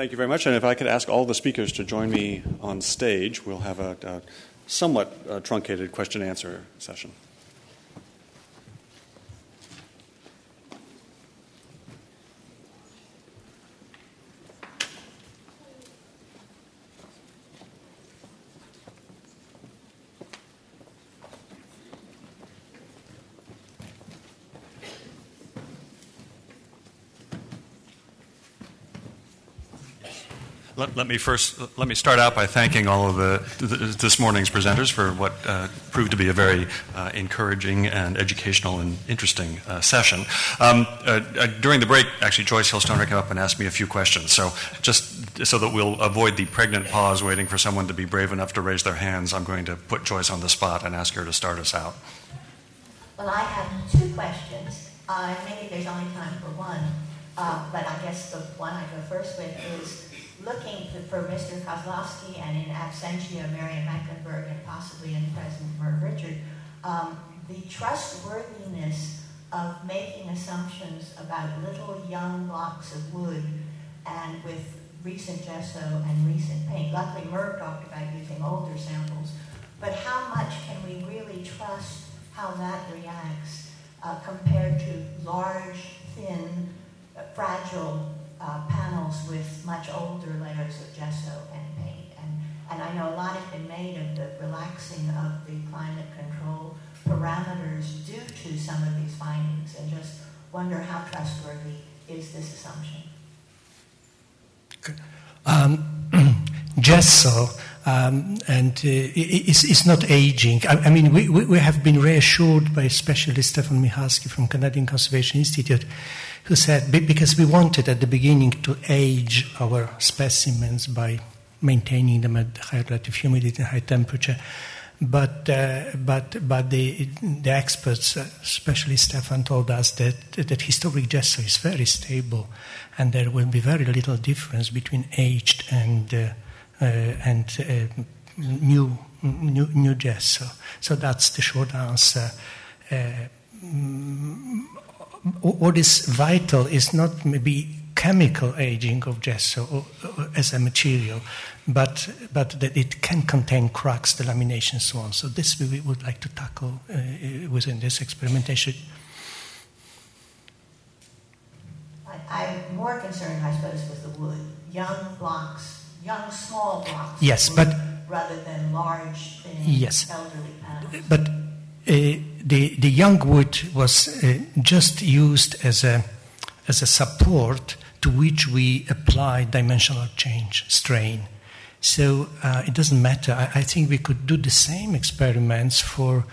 Thank you very much. And if I could ask all the speakers to join me on stage, we'll have a, a somewhat uh, truncated question answer session. Let, let, me first let me start out by thanking all of the, this morning's presenters for what uh, proved to be a very uh, encouraging and educational and interesting uh, session. Um, uh, uh, during the break, actually, Joyce Hill Stoner came up and asked me a few questions. So just so that we'll avoid the pregnant pause waiting for someone to be brave enough to raise their hands, I'm going to put Joyce on the spot and ask her to start us out. Well, I have two questions. Uh, maybe there's only time for one, but I guess the one I go first with is looking for Mr. Kozlowski and in absentia Marion Mecklenburg and possibly in present Merv Richard, um, the trustworthiness of making assumptions about little young blocks of wood and with recent gesso and recent paint. Luckily, Merv talked about using older samples, but how much can we really trust how that reacts uh, compared to large, thin, uh, fragile uh, panels with much older layers of gesso and paint. And, and I know a lot has been made of the relaxing of the climate control parameters due to some of these findings and just wonder how trustworthy is this assumption. Um, gesso um, and uh, it's, it's, not aging. I, I mean, we, we, have been reassured by specialist Stefan Michalski from Canadian Conservation Institute who said because we wanted at the beginning to age our specimens by maintaining them at high relative humidity and high temperature. But, uh, but, but the, the experts, uh, especially Stefan, told us that, that historic gesso is very stable and there will be very little difference between aged and, uh, uh and uh, new, new, new gesso. So that's the short answer. Uh, what is vital is not maybe chemical aging of gesso as a material, but, but that it can contain cracks, delamination, and so on. So this we would like to tackle uh, within this experimentation. I, am more concerned, I suppose, with the wood. Young blocks, young small blocks. Yes, but rather than large, thin, yes, elderly panels. But uh, the, the young wood was uh, just used as a, as a support to which we apply dimensional change, strain. So uh, it doesn't matter. I, I, think we could do the same experiments for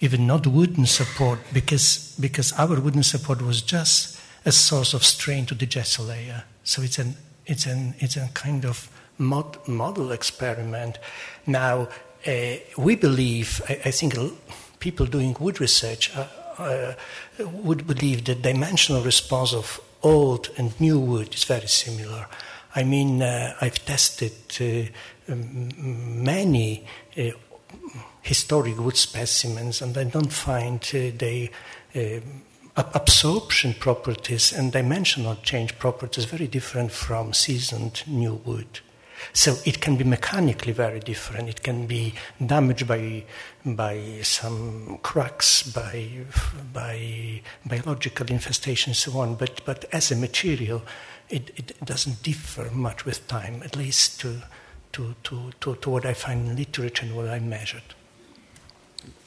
even not wooden support because, because our wooden support was just a source of strain to the gesso layer. So it's an, it's an, it's a kind of mod, model experiment. Now, uh, we believe, I, I think people doing wood research uh, uh, would believe the dimensional response of old and new wood is very similar. I mean, uh, I've tested uh, many uh, historic wood specimens, and I don't find uh, the absorption properties and dimensional change properties very different from seasoned new wood. So it can be mechanically very different. It can be damaged by, by some cracks, by, by biological infestation, and so on. But, but as a material, it, it doesn't differ much with time, at least to, to, to, to, to what I find in literature and what I measured.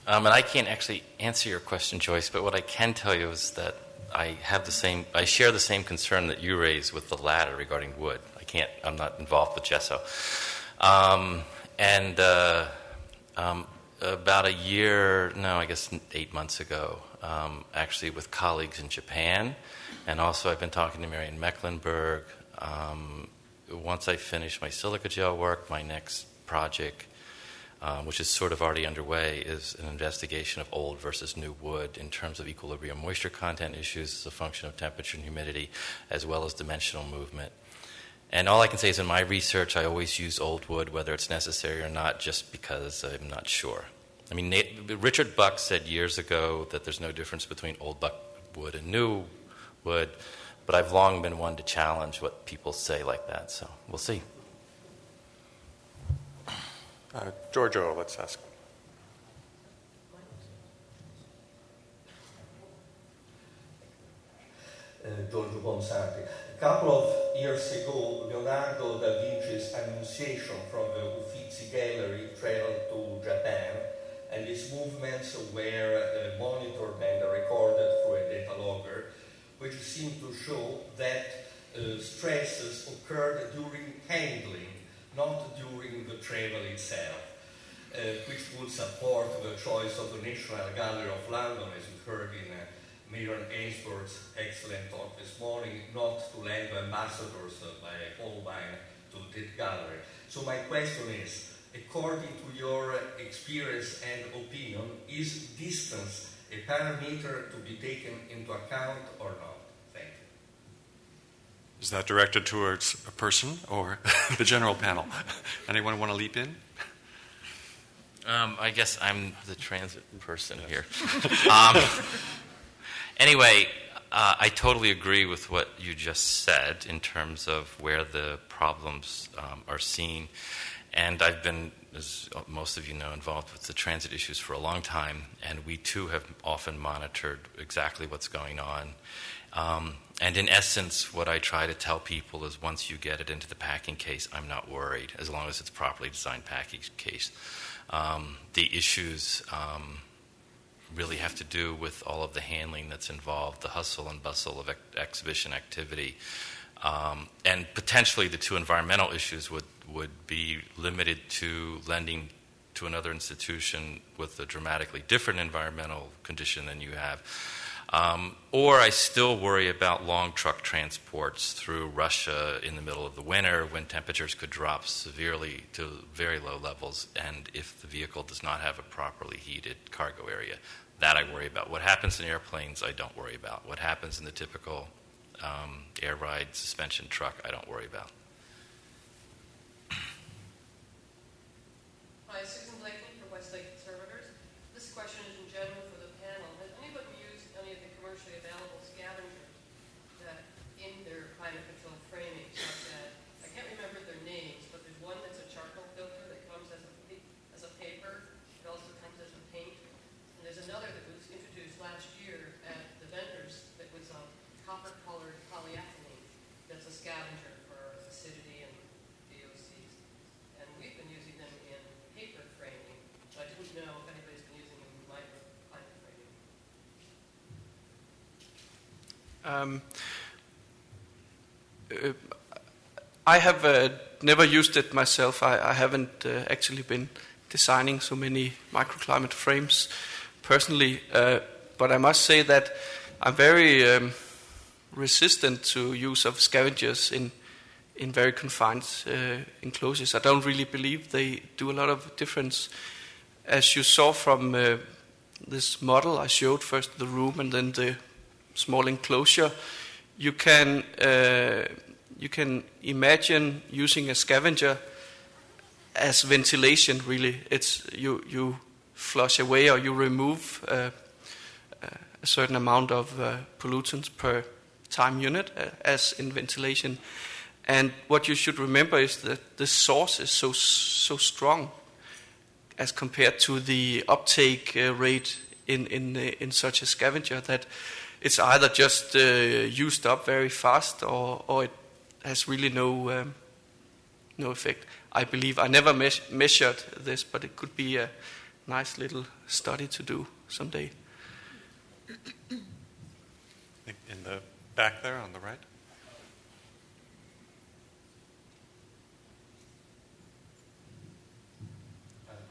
Um, and I can't actually answer your question, Joyce, but what I can tell you is that I have the same, I share the same concern that you raise with the latter regarding wood can't, I'm not involved with gesso. Um, and uh, um, about a year, no, I guess eight months ago, um, actually with colleagues in Japan, and also I've been talking to Marion Mecklenburg. Um, once I finish my silica gel work, my next project, um, which is sort of already underway, is an investigation of old versus new wood in terms of equilibrium moisture content issues as a function of temperature and humidity, as well as dimensional movement. And all I can say is in my research, I always use old wood, whether it's necessary or not, just because I'm not sure. I mean, Nate, Richard Buck said years ago that there's no difference between old buck wood and new wood. But I've long been one to challenge what people say like that, so we'll see. Uh, Giorgio, let's ask. Giorgio Bonsanti. A couple of years ago, Leonardo da Vinci's Annunciation from the Uffizi Gallery traveled to Japan, and his movements were uh, monitored and recorded through a data logger, which seemed to show that uh, stresses occurred during handling, not during the travel itself. Uh, which would support the choice of the National Gallery of London, as we heard in uh, Maryan Ainsworth's excellent talk this morning, not to lend ambassadors by Holbein to the Tate Gallery. So my question is, according to your experience and opinion, is distance a parameter to be taken into account or not? Thank you. Is that directed towards a person or the general panel? Anyone want to leap in? Um, I guess I'm the transit person here. um, anyway, uh, I totally agree with what you just said in terms of where the problems um, are seen. And I've been, as most of you know, involved with the transit issues for a long time, and we too have often monitored exactly what's going on. Um, and in essence, what I try to tell people is once you get it into the packing case, I'm not worried, as long as it's properly designed packing case. Um, the issues um, really have to do with all of the handling that's involved, the hustle and bustle of ex- exhibition activity. Um, and potentially the two environmental issues would, would be limited to lending to another institution with a dramatically different environmental condition than you have. Um, or I still worry about long truck transports through Russia in the middle of the winter when temperatures could drop severely to very low levels, and if the vehicle does not have a properly heated cargo area. That I worry about. What happens in airplanes, I don't worry about. What happens in the typical um, air ride suspension truck, I don't worry about. Hi, Susan Blakney for Westlake Conservators. This question is in general for the panel. Has anybody used any of the commercially available scavengers that in their climate control framing, such as, I can't remember their names, but there's one that's a charcoal filter that comes as a, pa- as a paper. It also comes as a paint. And there's another that was introduced last year at the vendors that was a copper-colored polyethylene that's a scavenger for acidity and VOCs. And we've been using them in paper framing, so I didn't know if anybody's been using them in microclimate framing. Um, uh, I have uh, never used it myself. I, I haven't uh, actually been designing so many microclimate frames personally, uh, but I must say that I'm very um, resistant to use of scavengers in in very confined uh, enclosures. I don't really believe they do a lot of difference. As you saw from uh, this model, I showed first the room and then the small enclosure. You can uh, you can imagine using a scavenger as ventilation. Really, it's you you flush away or you remove uh, uh, a certain amount of uh, pollutants per time unit, uh, as in ventilation. And what you should remember is that the source is so so strong as compared to the uptake uh, rate in in in such a scavenger that it's either just uh, used up very fast or or it has really no um, no effect. I believe I never me- measured this, but it could be a nice little study to do someday. In the back there on the right.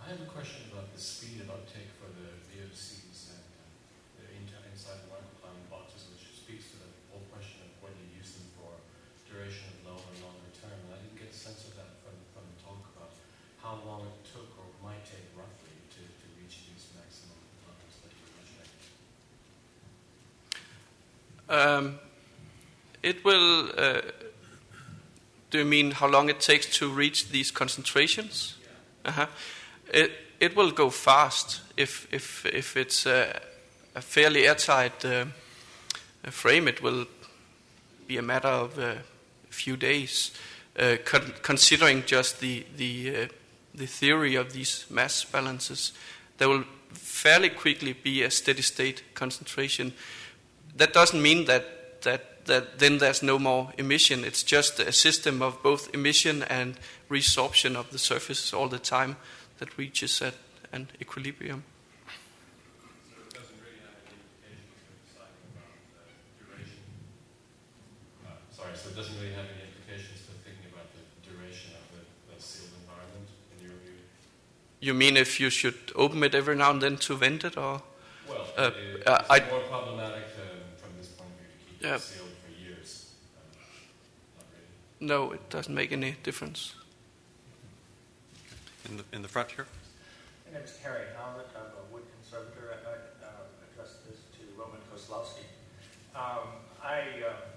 I have a question about the speed of uptake for the VOCs and uh, the in- inside the microclimate boxes, which speaks to the whole question of whether you use them for duration of low and longer term. And I didn't get a sense of that from, from the talk about how long it took or might take roughly to, to reach these maximum levels that you were mentioning. Um, it will. Uh, do you mean how long it takes to reach these concentrations? Uh-huh. It it will go fast if if if it's a, a fairly airtight uh, frame. It will be a matter of uh, a few days, uh, con- considering just the the uh, the theory of these mass balances. There will fairly quickly be a steady state concentration. That doesn't mean that that that then there's no more emission. It's just a system of both emission and resorption of the surface all the time that reaches at an equilibrium. So it doesn't really have any implications for deciding about the duration. Sorry, so it doesn't really have any implications for thinking about the duration of the, the sealed environment in your view? You mean if you should open it every now and then to vent it, or Well, Uh, uh, I- more problematic from this point of view to keep Yeah. it for years. Really. no, it doesn't make any difference. In the, in the front here. My name is Harry Howlett. I'm a wood conservator, and I uh, address this to Roman Kozlowski. Um, I uh,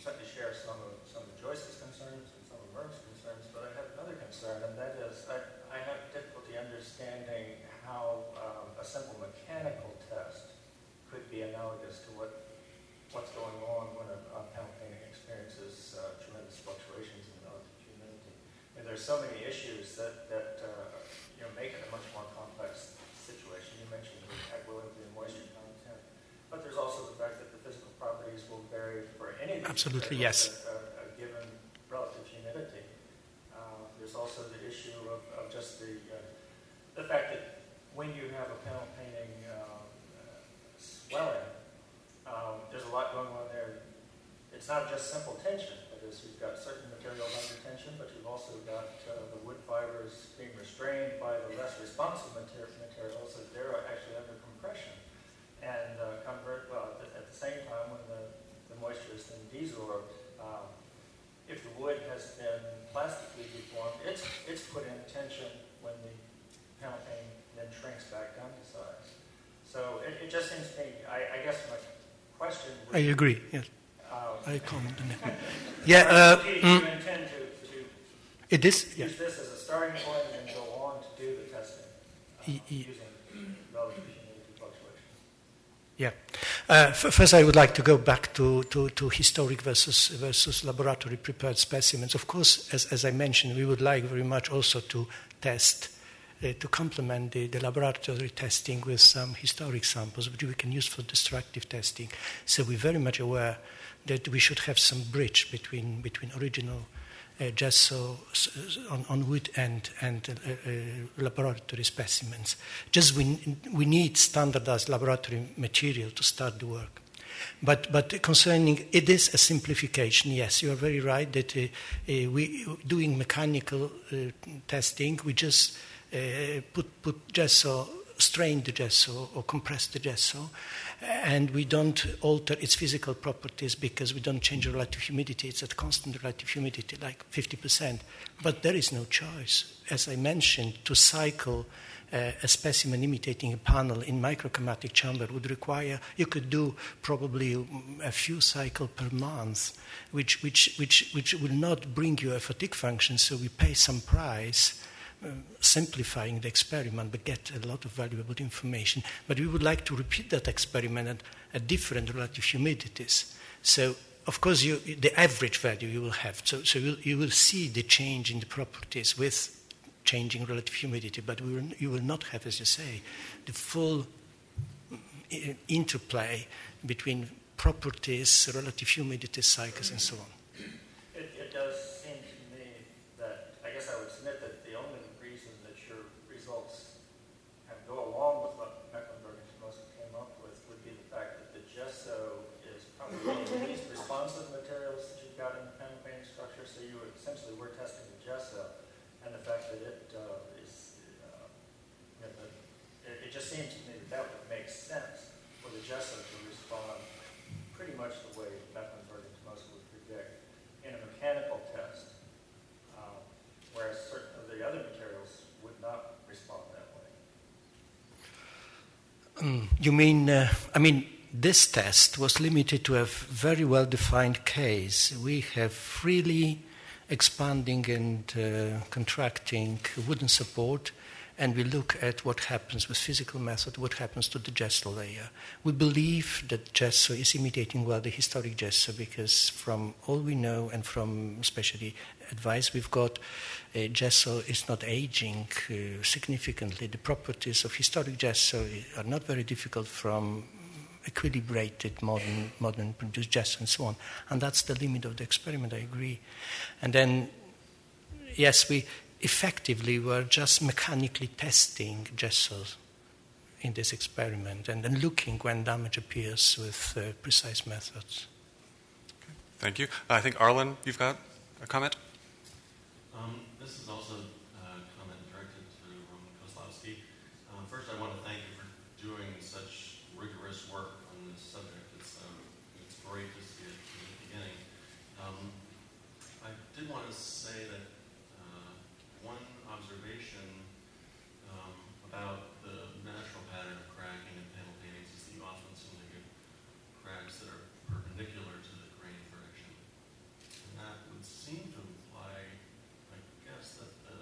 certainly share some of, some of Joyce's concerns and some of Merv's concerns, but I have another concern, and that is I, I have difficulty understanding how um, a simple mechanical test could be analogous to what what's going on when a, a panel painting experiences uh, tremendous fluctuations in relative humidity. I mean, there's so many issues that, that uh, you know, make it a much more complex situation. You mentioned the equilibrium moisture content, but there's also the fact that the physical properties will vary for any Absolutely, yes. a given relative humidity. Uh, there's also the issue of, of just the, uh, the fact that when you have a panel painting um, uh, swelling, um, there's a lot going on there. It's not just simple tension. That is, you've got certain materials under tension, but you've also got uh, the wood fibers being restrained by the less responsive mater- materials that they're actually under compression. And uh, convert, well, at the, same time, when the, the moisture is then desorbed, um, if the wood has been plastically deformed, it's, it's put in tension when the panel painting then shrinks back down to size. So it, it just seems to me, I, I guess my question would I agree. Yes, I comment on it. Yeah, uh, mm, intend to, to it is. Yeah. use this as a starting point and then go on to do the testing uh, Y- y- using relative? Yeah. Uh, f- first, I would like to go back to, to, to historic versus, versus laboratory prepared specimens. Of course, as, as I mentioned, we would like very much also to test, uh, to complement the, the laboratory testing with some historic samples, which we can use for destructive testing. So we're very much aware that we should have some bridge between, between original uh, on, on wood and, and uh, uh, laboratory specimens. Just we, we need standardized laboratory material to start the work. But, but concerning it is a simplification. Yes, you are very right that uh, uh, we doing mechanical uh, testing. We just put put gesso, strain the gesso or compress the gesso, and we don't alter its physical properties because we don't change relative humidity. It's at constant relative humidity, like 50%. But there is no choice, as I mentioned, to cycle uh, a specimen imitating a panel in microchromatic chamber would require, you could do probably mm, a few cycles per month, which, which, which, which will not bring you a fatigue function, so we pay some price. Um, simplifying the experiment, but get a lot of valuable information. But we would like to repeat that experiment at, at different relative humidities. So, of course, you, the average value you will have. So, so you, you will see the change in the properties with changing relative humidity, but will, you will not have, as you say, the full uh, interplay between properties, relative humidity cycles, and so on. It, it does seem to me that, I guess I would submit that the only reason that your results have go along with what Mecklenburg and Tumosa came up with would be the fact that the gesso is probably one of the least responsive materials that you've got in the panel painting structure, so you essentially were testing the gesso, and the fact that it uh, is, uh, you know, the, it, it just seems to me that that would make sense for the gesso to respond pretty much the way Mecklenburg and Tumosa would predict in a mechanical test, um, whereas certain of the other materials would not respond that way. Mm, you mean, uh, I mean, this test was limited to a very well defined case. We have freely expanding and uh, contracting wooden support and we look at what happens with physical method, what happens to the gesso layer. We believe that gesso is imitating well the historic gesso because from all we know and from especially advice we've got, uh, gesso is not aging uh, significantly. The properties of historic gesso are not very difficult from equilibrated modern modern produced gesso and so on. And that's the limit of the experiment. I agree. And then, yes, we effectively were just mechanically testing gessos in this experiment and then looking when damage appears with uh, precise methods. Okay. Thank you. I think Arlen, you've got a comment. Um, this is also a comment directed to Roman Kozlowski. Um, first, I want to thank you for doing such rigorous work on this subject. It's, um, it's great to see it from the beginning. Um, I did want to say that uh, one observation um, about the natural pattern of cracking in panel paintings is that you often seem to get cracks that are perpendicular to the grain direction. And that would seem to imply, I guess, that the,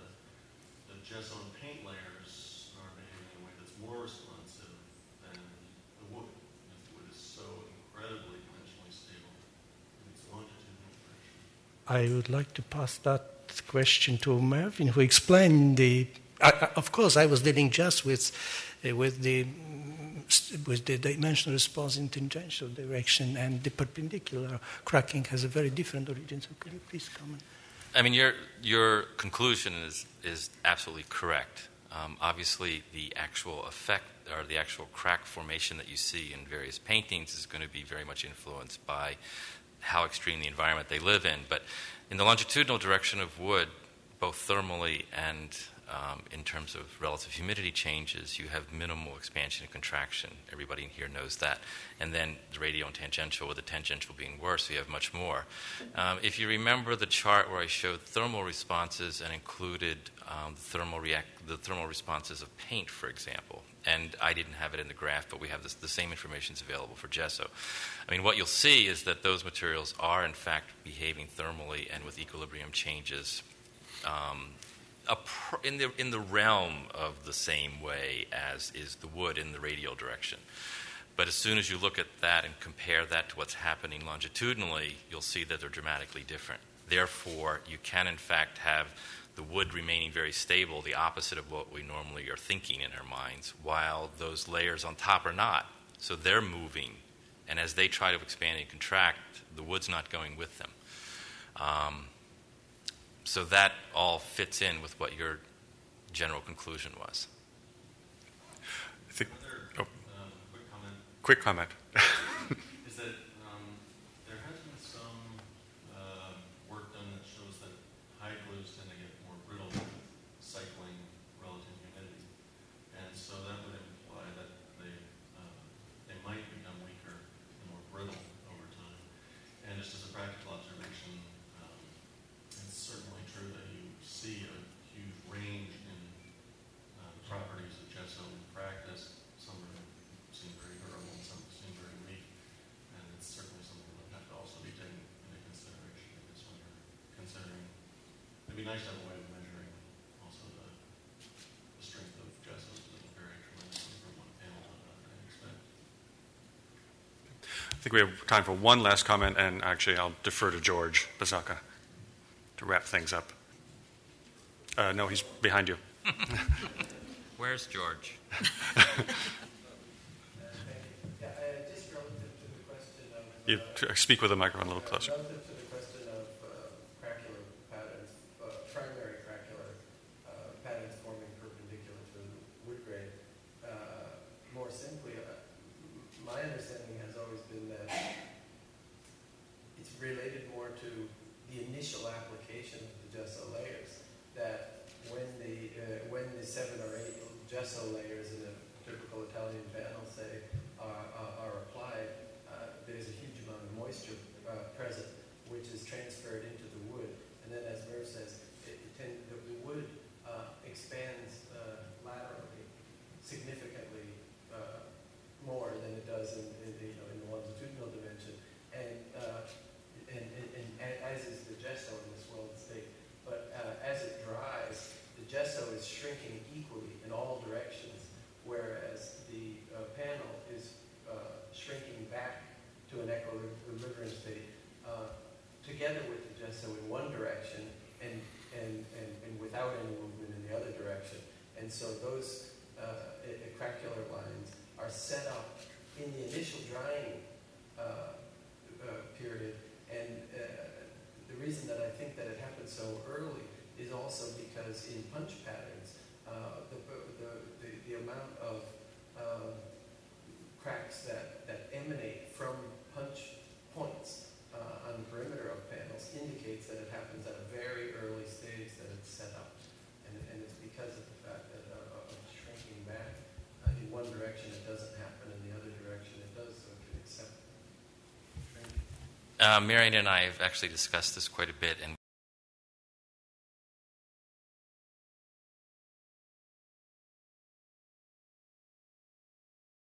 the gesso and paint layers are in a way that's more responsive than the wood. The wood is so incredibly dimensionally stable in its longitudinal direction. I would like to pass that question to Mervyn, who explained the. I, of course, I was dealing just with, uh, with the with the dimensional response in tangential direction, and the perpendicular cracking has a very different origin. So, could you please comment? I mean, your your conclusion is is absolutely correct. Um, obviously, the actual effect or the actual crack formation that you see in various paintings is going to be very much influenced by how extreme the environment they live in. But in the longitudinal direction of wood, both thermally and um, in terms of relative humidity changes, you have minimal expansion and contraction. Everybody in here knows that. And then the radial and tangential, with the tangential being worse, you have much more. Um, if you remember the chart where I showed thermal responses and included um, the, thermal react- the thermal responses of paint, for example, and I didn't have it in the graph, but we have this, the same information is available for gesso. I mean, what you'll see is that those materials are, in fact, behaving thermally and with equilibrium changes um, in, the, in the realm of the same way as is the wood in the radial direction. But as soon as you look at that and compare that to what's happening longitudinally, you'll see that they're dramatically different. Therefore, you can, in fact, have the wood remaining very stable, the opposite of what we normally are thinking in our minds, while those layers on top are not. So they're moving, and as they try to expand and contract, the wood's not going with them. Um, so that all fits in with what your general conclusion was. I think, oh, Um, quick comment quick comment. is that um, there has been some uh, work done that shows that hide glues tend to get more brittle with cycling relative humidity, and so that would imply that they uh, they might become weaker and more brittle over time. And just as a practical observation, um, it's certainly true that you see a huge range in uh, the properties of gesso in practice. Some are, seem very durable, and some seem very weak. And it's certainly something that would have to also be taken into consideration, I guess, when you're considering. It'd be nice to have a way of measuring also the, the strength of gesso, because it'll vary tremendously from one panel to another, I expect. I think we have time for one last comment, and actually, I'll defer to George Bisacca to wrap things up. Uh, no, he's behind you. Where's George? Uh, just relative to the question of. You uh, t- speak with the microphone a little closer. Relative to the question of uh, craquelure patterns, uh, primary craquelure uh, patterns forming perpendicular to wood grain, uh, more simply, uh, my understanding has always been that it's related more to the initial application of the gesso layers. That when the uh, when the seven or eight gesso layers in a typical Italian panel, say, are, are, are applied, uh, there's a huge amount of moisture uh, present, which is transferred into the wood. And then, as Merv says, it, it tend, the, the wood uh, expands uh, laterally significantly uh, more than it does in, the longitudinal dimension, and, uh, and, and, and a- as is the gesso in this swelled state. But uh, as it dries, the gesso is shrinking equally in so in one direction and, and, and, and without any movement in the other direction. And so those uh, e- lines are set up in the initial drying uh, uh, period. And uh, the reason that I think that it happened so early is also because in punch patterns, uh, the, the, the, the amount of um, cracks that, that emanate from punch points uh, on the perimeter of panels indicates that it happens at a very early stage that it's set up. And, and it's because of the fact that uh, of shrinking back uh, in one direction it doesn't happen, in the other direction it does, so it can accept shrinking. Uh, Marion and I have actually discussed this quite a bit, and